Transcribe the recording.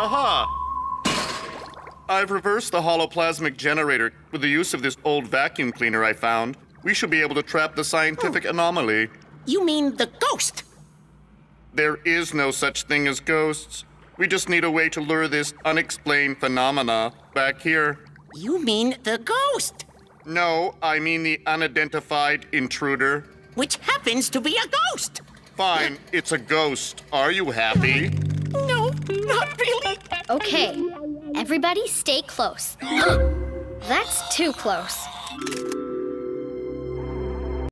Aha! I've reversed the holoplasmic generator with the use of this old vacuum cleaner I found. We should be able to trap the scientific hmm. anomaly. You mean the ghost? There is no such thing as ghosts. We just need a way to lure this unexplained phenomena back here. You mean the ghost, No, I mean the unidentified intruder. which happens to be a ghost. Fine, it's a ghost. Are you happy? No, not really. Okay, everybody stay close. That's too close.